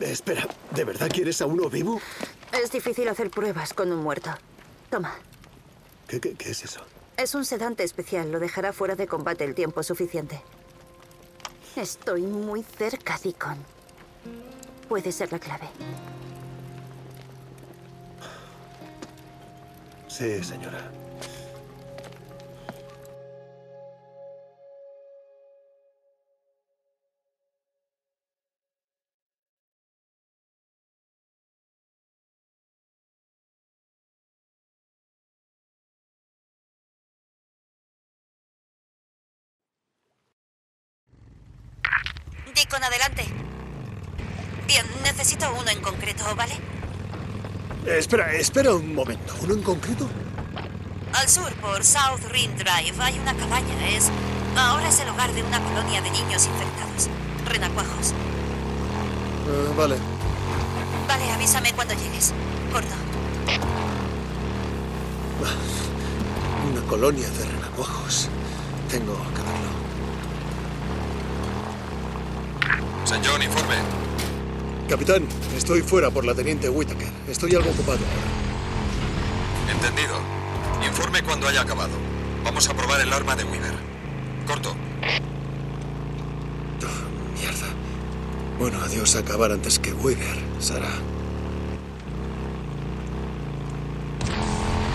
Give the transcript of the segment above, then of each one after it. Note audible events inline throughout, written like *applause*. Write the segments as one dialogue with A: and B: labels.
A: Espera, ¿de verdad quieres a uno vivo?
B: Es difícil hacer pruebas con un muerto. Toma.
A: ¿Qué, qué, qué es eso?
B: Es un sedante especial. Lo dejará fuera de combate el tiempo suficiente. Estoy muy cerca, Deacon. Puede ser la clave.
A: Sí, señora.
B: Deacon, adelante. Bien, necesito uno en concreto, ¿vale?
A: Eh, espera, espera un momento. ¿Uno en concreto?
B: Al sur, por South Rim Drive, hay una cabaña. Es. Ahora es el hogar de una colonia de niños infectados. Renacuajos.
A: Eh, vale.
B: Vale, avísame cuando llegues. Corto.
A: Una colonia de renacuajos. Tengo que verlo.
C: Señor, informe.
A: Capitán, estoy fuera por la teniente Whittaker. Estoy algo ocupado
C: Entendido. Informe cuando haya acabado. Vamos a probar el arma de Weaver. Corto.
A: Oh, mierda. Bueno, adiós a acabar antes que Weaver, Sara.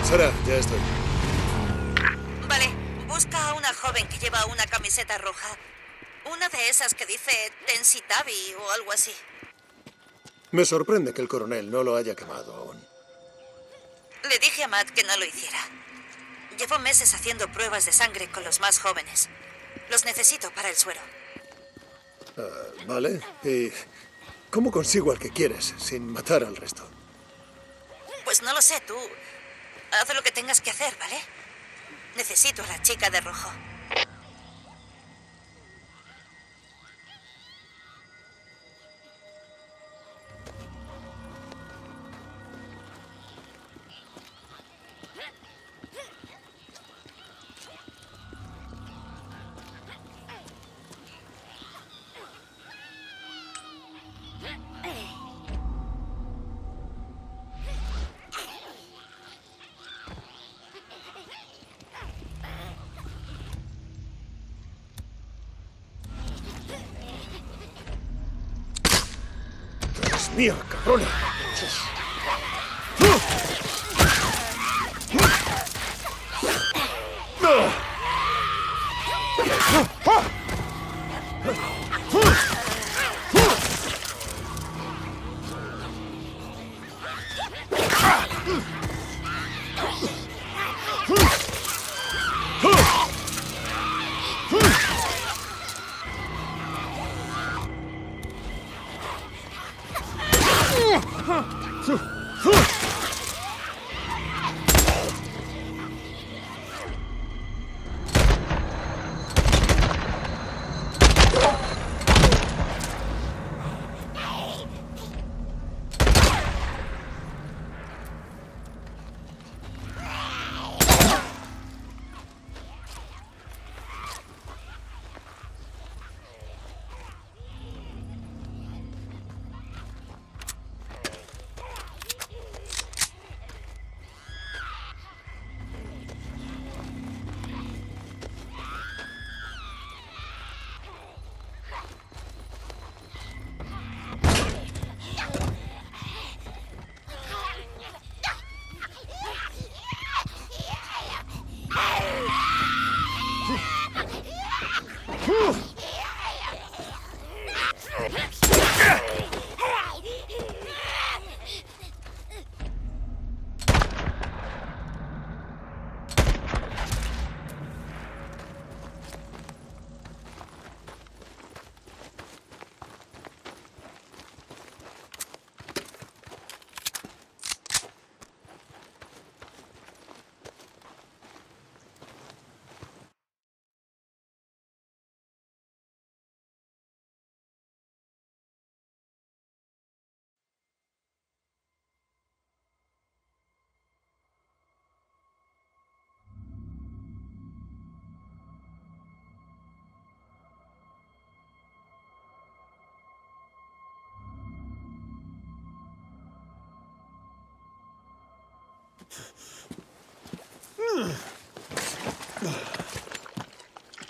A: Sara, ya estoy.
B: Vale, busca a una joven que lleva una camiseta roja. Una de esas que dice Tensitabi o algo así.
A: Me sorprende que el coronel no lo haya quemado aún.
B: Le dije a Matt que no lo hiciera. Llevo meses haciendo pruebas de sangre con los más jóvenes. Los necesito para el suero.
A: Ah, vale. ¿Y cómo consigo al que quieres sin matar al resto?
B: Pues no lo sé, tú. Haz lo que tengas que hacer, ¿vale? Necesito a la chica de rojo.
A: mío, cabrona. ¡No!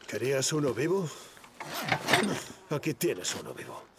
A: ¿Querías uno vivo? Aquí tienes uno vivo.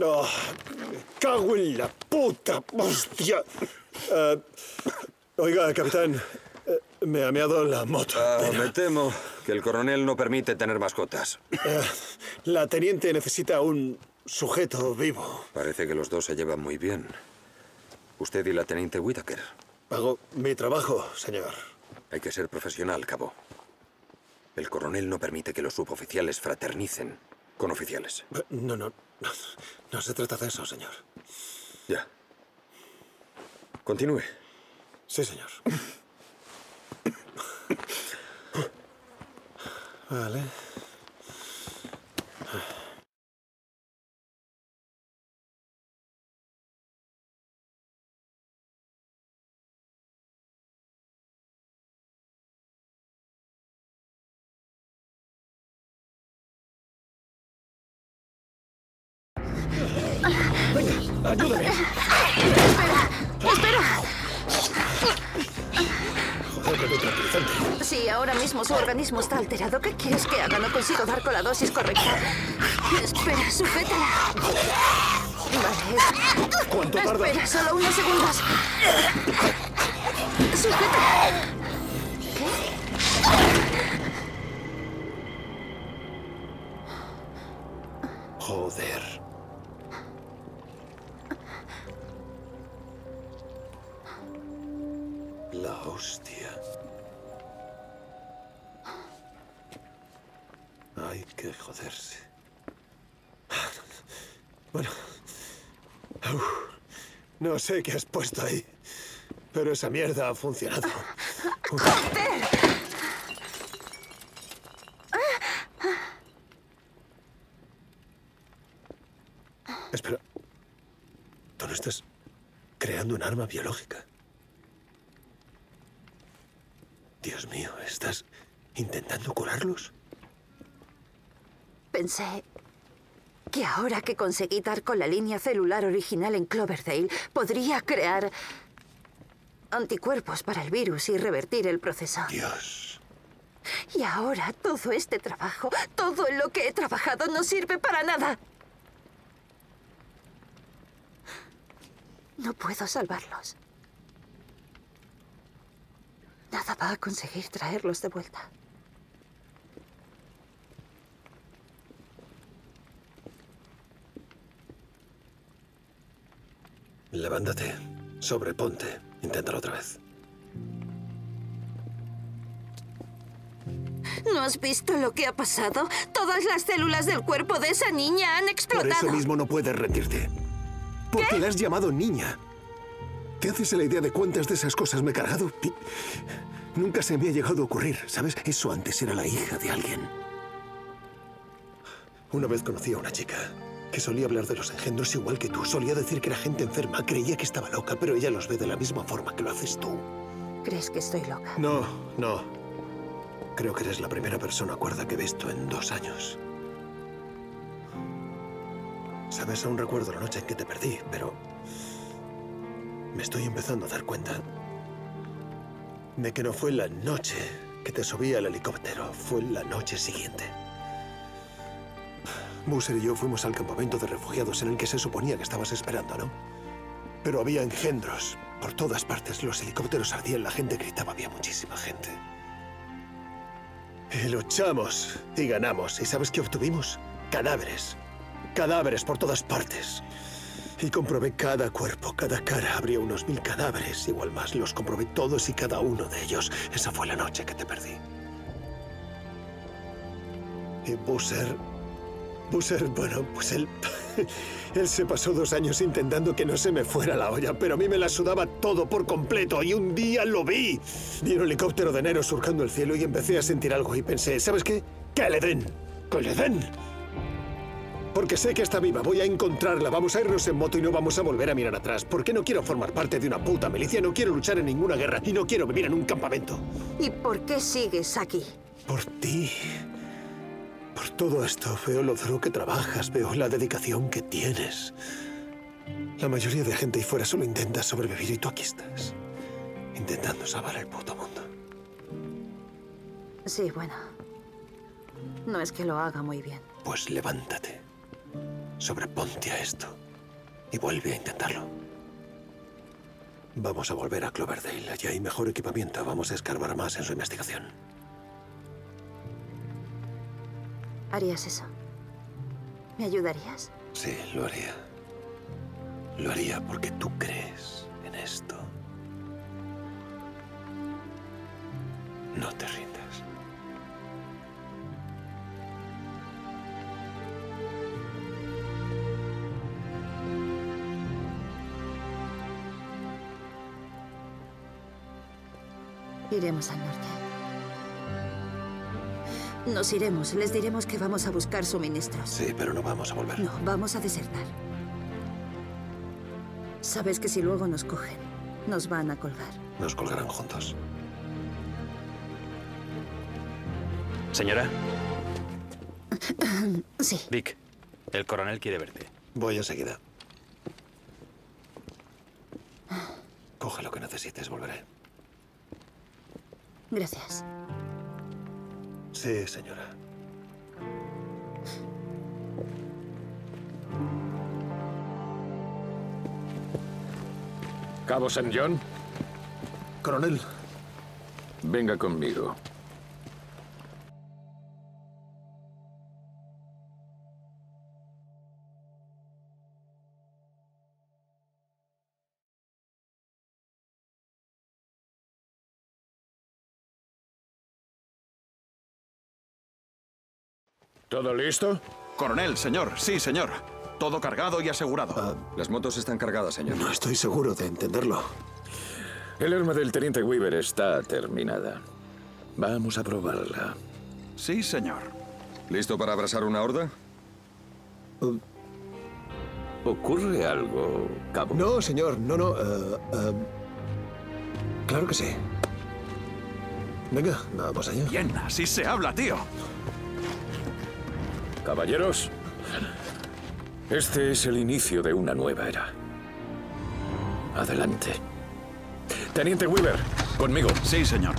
A: No, cago en la puta, hostia. Eh, oiga, capitán, eh, me ha meado la moto.
D: Ah, me temo que el coronel no permite tener mascotas.
A: Eh, la teniente necesita un sujeto vivo.
D: Parece que los dos se llevan muy bien. Usted y la teniente Whitaker.
A: Hago mi trabajo, señor.
D: Hay que ser profesional, cabo. El coronel no permite que los suboficiales fraternicen con oficiales.
A: No, no, no, no se trata de eso, señor.
D: Ya. Continúe.
A: Sí, señor. *coughs* Vale. Ayúdame.
B: ¡Espera!
A: Joder, qué tranquilizante.
B: Sí, ahora mismo su organismo está alterado. ¿Qué quieres que haga? No consigo dar con la dosis correcta. Espera, sujétala. Vale.
A: ¿Cuánto tarda?
B: Espera, solo unos segundos. Sujétala.
A: Joder. Hostia. Hay que joderse. Bueno. Uf, no sé qué has puesto ahí, pero esa mierda ha funcionado. Espera. ¿Tú no estás creando un arma biológica? Dios mío, ¿estás intentando curarlos?
B: Pensé que ahora que conseguí dar con la línea celular original en Cloverdale, podría crear anticuerpos para el virus y revertir el proceso.
A: Dios.
B: Y ahora todo este trabajo, todo en lo que he trabajado no sirve para nada. No puedo salvarlos. Nada va a conseguir traerlos de vuelta.
A: Levántate. Sobreponte. Inténtalo otra vez.
B: ¿No has visto lo que ha pasado? Todas las células del cuerpo de esa niña han
A: Por
B: explotado.
A: eso mismo no puedes rendirte. Porque la has llamado niña. ¿Te haces a la idea de cuántas de esas cosas me he cargado? Nunca se me ha llegado a ocurrir, ¿sabes? Eso antes era la hija de alguien. Una vez conocí a una chica que solía hablar de los engendros igual que tú. Solía decir que era gente enferma. Creía que estaba loca, pero ella los ve de la misma forma que lo haces tú.
B: ¿Crees que estoy loca?
A: No, no. Creo que eres la primera persona cuerda que he visto en dos años. Sabes, aún recuerdo la noche en que te perdí, pero... Estoy empezando a dar cuenta de que no fue la noche que te subí al helicóptero, fue la noche siguiente. Busser y yo fuimos al campamento de refugiados en el que se suponía que estabas esperando, ¿no? Pero había engendros por todas partes. Los helicópteros ardían, la gente gritaba, había muchísima gente. Y luchamos y ganamos. ¿Y sabes qué obtuvimos? Cadáveres. Cadáveres por todas partes. Y comprobé cada cuerpo, cada cara. Habría unos mil cadáveres, igual más. Los comprobé todos y cada uno de ellos. Esa fue la noche que te perdí. Y Busser... Busser, bueno, pues él... *laughs* Él se pasó dos años intentando que no se me fuera la olla, pero a mí me la sudaba todo por completo y un día lo vi. Vi un helicóptero de enero surcando el cielo y empecé a sentir algo y pensé, ¿sabes qué? ¡Que le den! ¡Que le den! Porque sé que está viva, voy a encontrarla, vamos a irnos en moto y no vamos a volver a mirar atrás. Porque no quiero formar parte de una puta milicia, no quiero luchar en ninguna guerra y no quiero vivir en un campamento.
B: ¿Y por qué sigues aquí?
A: Por ti. Por todo esto veo lo duro que trabajas, veo la dedicación que tienes. La mayoría de gente ahí fuera solo intenta sobrevivir y tú aquí estás. Intentando salvar el puto mundo.
B: Sí, bueno. No es que lo haga muy bien.
A: Pues levántate. Sobreponte a esto. Y vuelve a intentarlo. Vamos a volver a Cloverdale. Allí hay mejor equipamiento. Vamos a escarbar más en su investigación.
B: ¿Harías eso? ¿Me ayudarías?
A: Sí, lo haría. Lo haría porque tú crees en esto. No te rindas.
B: Iremos al norte. Nos iremos. Les diremos que vamos a buscar suministros.
A: Sí, pero no vamos a volver.
B: No, vamos a desertar. Sabes que si luego nos cogen, nos van a colgar.
A: Nos colgarán juntos.
E: Señora, *clears throat*
B: Sí.
E: Vic, el coronel quiere verte.
A: Voy enseguida. Coge lo que necesites, volveré.
B: Gracias.
A: Sí, señora.
F: Cabo St. John,
A: Coronel,
F: venga conmigo. ¿Todo listo?
G: Coronel, señor, sí, señor. Todo cargado y asegurado.
D: Las motos están cargadas, señor.
A: no estoy seguro de entenderlo.
F: El arma del teniente Weaver está terminada. Vamos a probarla.
G: Sí, señor.
D: ¿Listo para abrazar una horda?
F: ¿Ocurre algo, Cabo?
A: No, señor, no, no. eh, eh, claro que sí. Venga, vamos allá.
G: Bien, así se habla, tío.
F: Caballeros, este es el inicio de una nueva era. Adelante. Teniente Weaver, conmigo.
G: Sí, señor.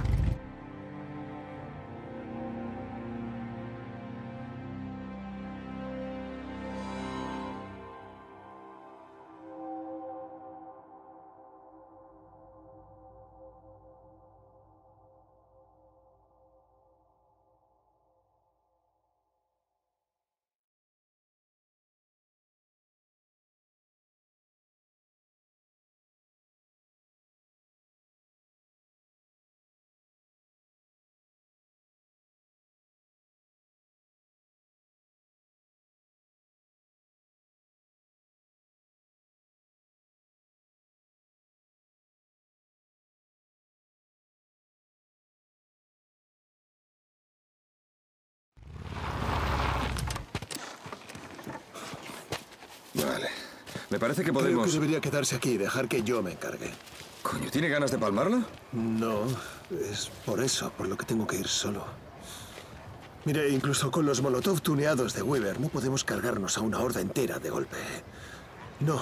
D: Vale. Me parece que
A: Creo
D: podemos...
A: que debería quedarse aquí y dejar que yo me encargue.
D: Coño, ¿tiene ganas de palmarla?
A: No, es por eso, por lo que tengo que ir solo. Mire, incluso con los molotov tuneados de Weaver no podemos cargarnos a una horda entera de golpe. No,